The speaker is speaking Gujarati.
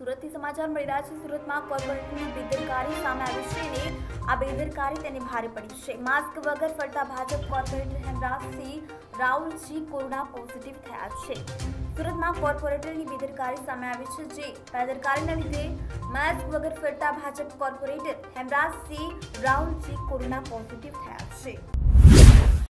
સુરતથી સમાચાર મળી રહ્યા છે. સુરતમાં કોર્પોરેટરની બેદરકારી સામે આવી છે અને આ બેદરકારી તેને ભારે પડી છે. માસ્ક વગર ફરતા Bhajap corporator Hemrajsinh Rahulji corona positive થયા છે. સુરતમાં કોર્પોરેટરની બેદરકારી સામે આવી છે જે બેદરકારીના લીધે માસ્ક વગર ફરતા Bhajap corporator Hemrajsinh Rahulji corona positive થયા છે.